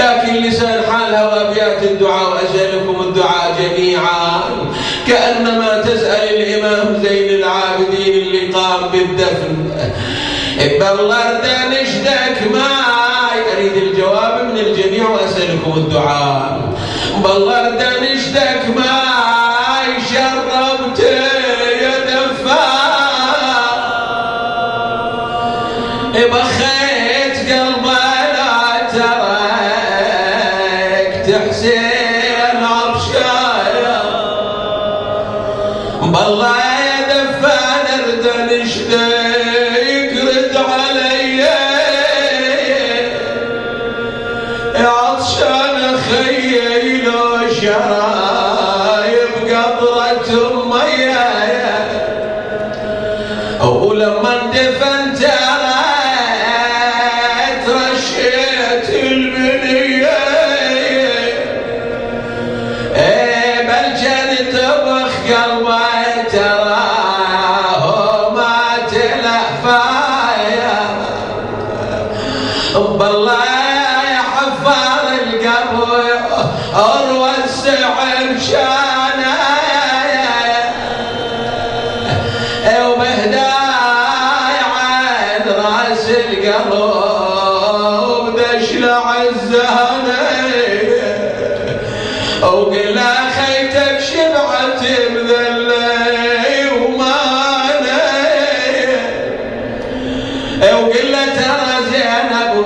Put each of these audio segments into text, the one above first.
لكن لسان حالها وأبيات الدعاء وأسألكم الدعاء جميعا. كأنما تسأل الإمام زين العابدين اللي قام بالدفن بلر نشدك معي أريد الجواب من الجميع وأسألكم الدعاء. بلر نشدك معي شربت يا دفا. بخيت بالله يا دفان ارد نشدك رد علي. عطشان خيي لو شرايب بالله يا حفار القبر أروى السحر شانا وبهداي عين راس القلب دشلع الزهني وقل خيتك شبعت بذلي وماني وقل ترى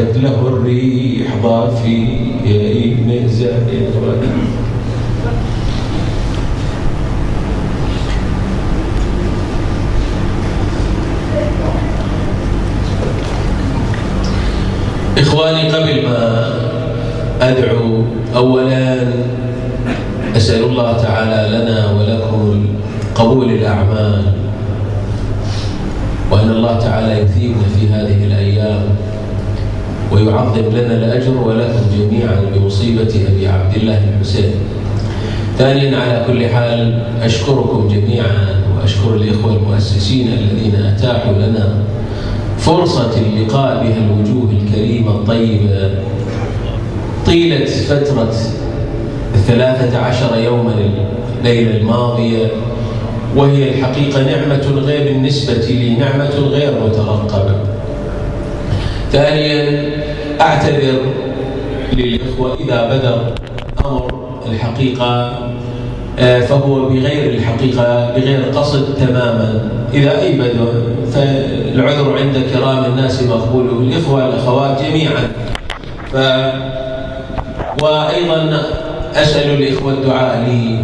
عكت له الريح ضافي نزل الغد إخواني قبل ما أدعو أولا أسأل الله تعالى لنا ولكم قبول الأعمال وأن الله تعالى يثيبنا في هذه الأيام. ويعظم لنا الأجر ولكم جميعا بمصيبة أبي عبد الله الحسين. ثانيا على كل حال أشكركم جميعا وأشكر الإخوة المؤسسين الذين أتاحوا لنا فرصة اللقاء بها الوجوه الكريمة الطيبة. طيلة فترة الثلاثة عشر يوما الليلة الماضية وهي الحقيقة نعمة غير بالنسبة لي نعمة غير مترقبة. ثانيا أعتذر للإخوة إذا بدر أمر الحقيقة فهو بغير الحقيقة بغير قصد تماما. إذا أي بدر؟ فالعذر عند كرام الناس مقبول الإخوة والأخوات جميعا. ف وأيضا أسأل الإخوة الدعاء لي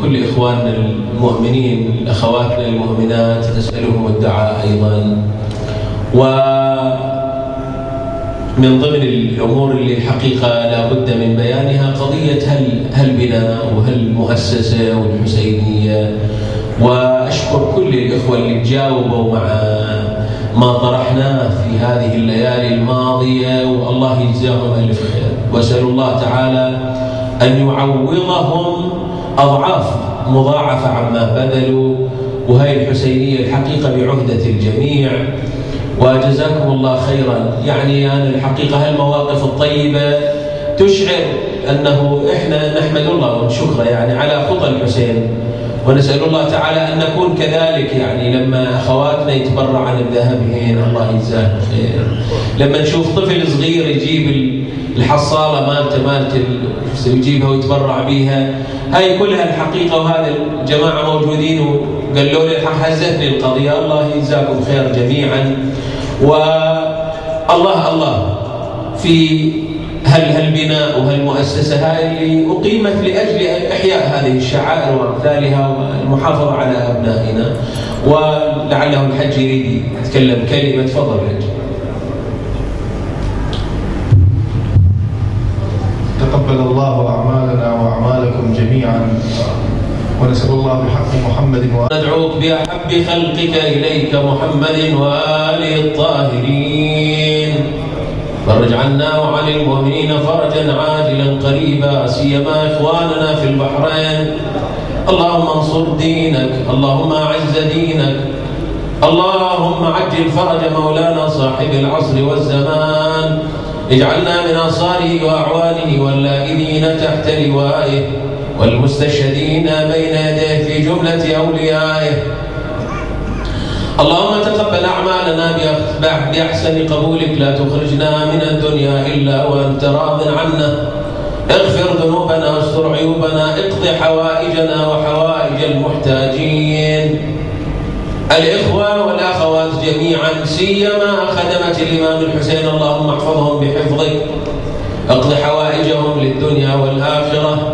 كل إخواننا المؤمنين أخواتنا المؤمنات أسألهم الدعاء أيضا. و من ضمن الأمور اللي الحقيقة لا بد من بيانها قضية هل هل بناء وهل مؤسسة والحسينيه وأشكر كل الإخوة اللي تجاوبوا مع ما طرحناه في هذه الليالي الماضية والله يجزاهم ألف خير. وأسأل الله تعالى أن يعوضهم أضعاف مضاعفة عما بذلوا وهي الحسينية الحقيقة بعهدة الجميع. وجزاكم الله خيرا. يعني أنا الحقيقة هالمواقف الطيبة تشعر أنه إحنا نحمد الله ونشكره يعني على خطى الحسين. ونسأل الله تعالى أن نكون كذلك يعني لما أخواتنا يتبرعن بذهبهن الله يجزاهم خير. لما نشوف طفل صغير يجيب الحصالة مالته مالته يجيبها ويتبرع بيها. هاي كلها الحقيقة وهذا الجماعة موجودين وقالوا لي هزتني القضية. الله يجزاكم خير جميعا. والله الله في هل هالبناء وهالمؤسسة هاي اللي أقيمت لأجل إحياء هذه الشعائر وأمثالها والمحافظة على أبنائنا. ولعله الحج يريد يتكلم كلمة تفضل الحج بأحب خلقك إليك محمد وآله الطاهرين. فرج عنا وعن المؤمنين فرجا عاجلا قريبا سيما إخواننا في البحرين. اللهم انصر دينك اللهم أعز دينك. اللهم عجل فرج مولانا صاحب العصر والزمان. اجعلنا من أنصاره وأعوانه واللائذين تحت لوائه. والمستشهدين بين يديه في جملة أوليائه. اللهم تقبل أعمالنا بأحسن قبولك. لا تخرجنا من الدنيا إلا وأنت راض عنا. اغفر ذنوبنا واستر عيوبنا. اقض حوائجنا وحوائج المحتاجين. الإخوة والأخوات جميعا سيما خدمة الإمام الحسين. اللهم احفظهم بحفظك. اقض حوائجهم للدنيا والآخرة.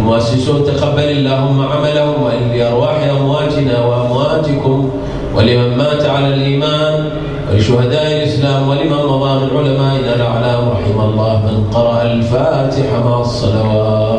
المؤسسون تقبل اللهم عملهم وإن لأرواح أمواتنا وأمواتكم ولمن مات على الإيمان ولشهداء الإسلام ولمن مضى من علمائنا الأعلام رحم الله من قرأ الفاتحة مع الصلوات.